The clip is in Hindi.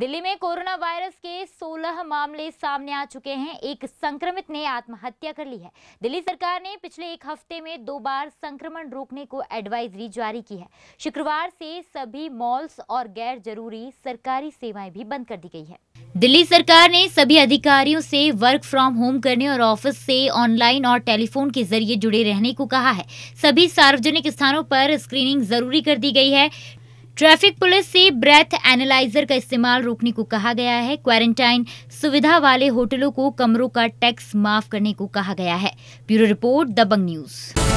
दिल्ली में कोरोना वायरस के 16 मामले सामने आ चुके हैं। एक संक्रमित ने आत्महत्या कर ली है। दिल्ली सरकार ने पिछले एक हफ़्ते में दो बार संक्रमण रोकने को एडवाइजरी जारी की है। शुक्रवार से सभी मॉल्स और गैर ज़रूरी सरकारी सेवाएँ भी बंद कर दी गई है। दिल्ली सरकार ने सभी अधिकारियों से वर्क फ्रॉम होम करने और ऑफ़िस से ऑनलाइन और टेलीफोन के ज़रिए जुड़े रहने को कहा है। सभी सार्वजनिक स्थानों पर स्क्रीनिंग ज़रूरी कर दी गई है। ट्रैफ़िक पुलिस से ब्रेथ एनालाइजर का इस्तेमाल रोकने को कहा गया है। क्वारंटाइन सुविधा वाले होटलों को कमरों का टैक्स माफ़ करने को कहा गया है। Bureau report, Dabang news.